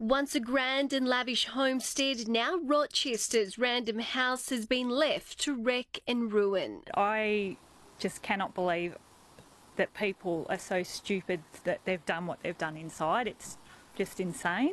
Once a grand and lavish homestead, now Rochester's random house has been left to wreck and ruin. I just cannot believe that people are so stupid that they've done what they've done inside. It's just insane.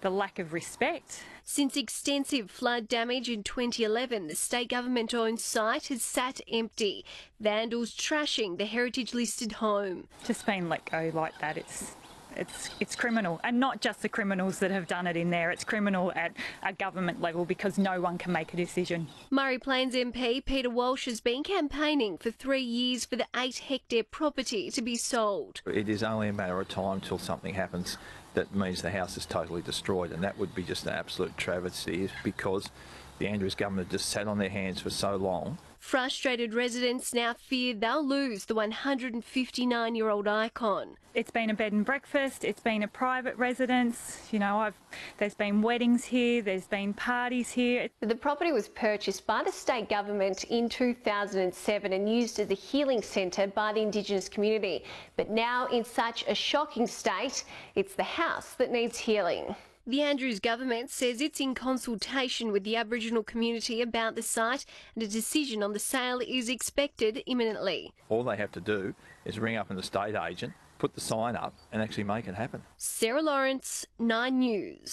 The lack of respect. Since extensive flood damage in 2011, the state government owned site has sat empty. Vandals trashing the heritage listed home. Just being let go like that, it's it's it's criminal, and not just the criminals that have done it in there. It's criminal at a government level because no one can make a decision. Murray Plains MP Peter Walsh has been campaigning for three years for the eight hectare property to be sold. It is only a matter of time till something happens that means the house is totally destroyed, and that would be just an absolute travesty because the Andrews government just sat on their hands for so long. Frustrated residents now fear they'll lose the 159 year old icon. It's been a bed and breakfast, it's been a private residence, you know, I've, there's been weddings here, there's been parties here. The property was purchased by the state government in 2007 and used as a healing centre by the Indigenous community. But now, in such a shocking state, it's the house that needs healing. The Andrews government says it's in consultation with the Aboriginal community about the site and a decision on the sale is expected imminently. All they have to do is ring up an estate agent, put the sign up, and actually make it happen. Sarah Lawrence, 9 News.